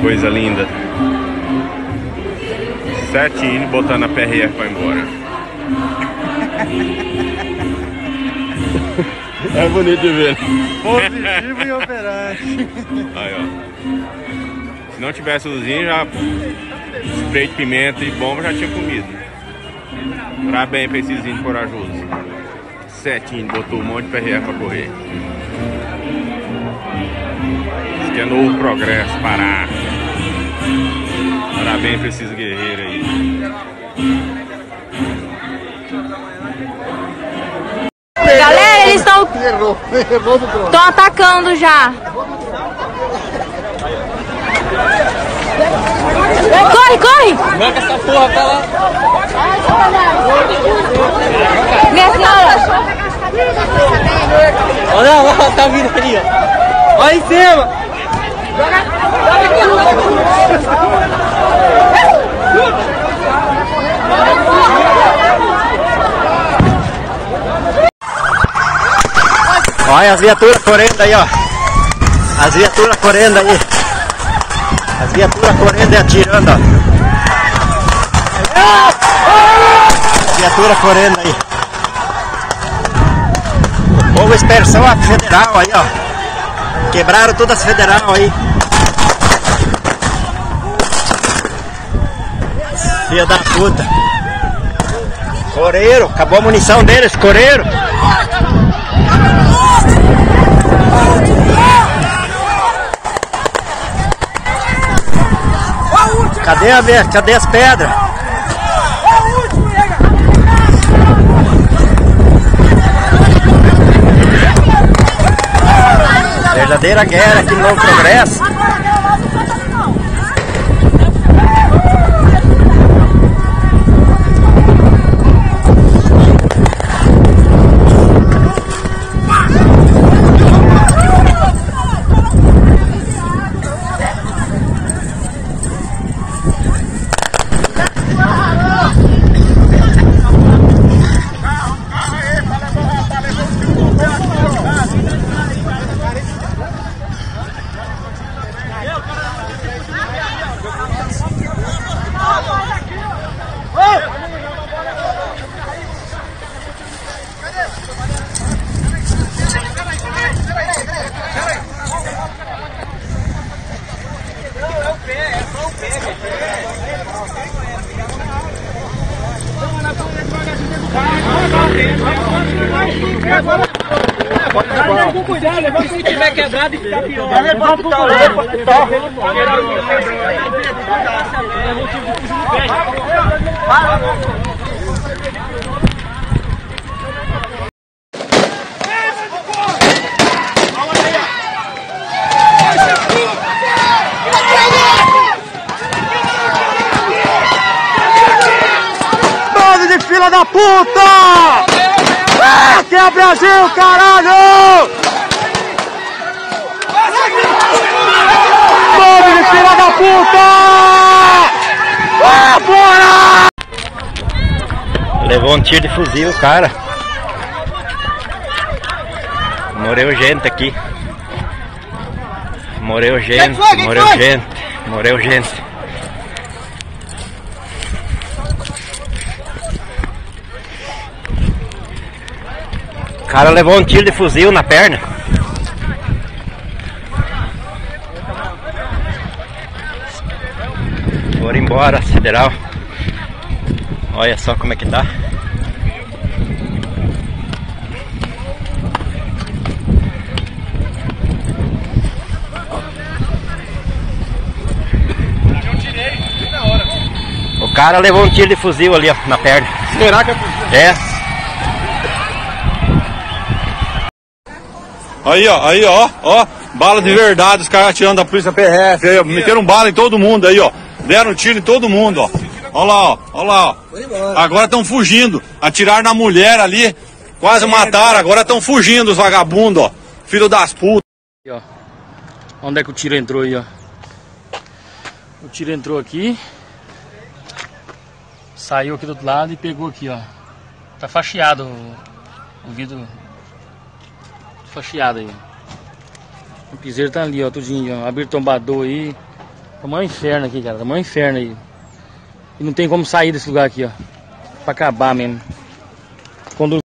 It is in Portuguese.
Coisa linda. Certinho, botando a PRF pra ir embora. É bonito de ver. Positivo e operante. Aí, ó. Se não tivesse luzinha, já spray de pimenta e bomba já tinha comido. Parabéns pra esses índios corajosos. Setinho, botou um monte de PRF pra correr. Isso aqui é novo progresso, Pará. Parabéns pra esses guerreiros aí. Errou, errou do drone. estão atacando já. Corre, corre! Marca essa porra pra lá. Minha senhora! Olha lá, tá vindo aí, ó. Olha em cima. Olha as viaturas correndo aí, ó. As viaturas correndo aí. As viaturas correndo e atirando, ó. As viaturas correndo aí. O povo espersão a federal aí, ó. Quebraram todas as federal aí. Filha da puta. Coreiro, acabou a munição deles, coreiro. Cadê, a, cadê as pedras? Verdadeira guerra aqui no Novo Progresso. Com cuidado, se tiver quebrado e ficar pior. Bando de fila da puta! Brasil, caralho! Bando de fila da puta! Ah, bora! Levou um tiro de fuzil, cara. Morreu gente aqui. Morreu gente, morreu gente, morreu gente. Cara levou um tiro de fuzil na perna. Foram embora, federal. Olha só como é que tá. O cara levou um tiro de fuzil ali, ó, na perna. Será que é É. Aí, ó, aí, ó, ó, bala de verdade, os caras atirando da polícia PRF, aí, ó, meteram bala em todo mundo aí, ó. Deram tiro em todo mundo, ó. Ó lá, ó, ó lá, ó. Agora estão fugindo. Atiraram na mulher ali, quase mataram, agora estão fugindo os vagabundos, ó. Filho das putas. Onde é que o tiro entrou aí, ó? O tiro entrou aqui. Saiu aqui do outro lado e pegou aqui, ó. Tá facheado o, o vidro. Facheado aí. O piseiro tá ali, ó, tudinho, ó. Abriu tombador aí. Tá maior inferno aqui, cara. Tá maior inferno aí. E não tem como sair desse lugar aqui, ó. Pra acabar mesmo. Quando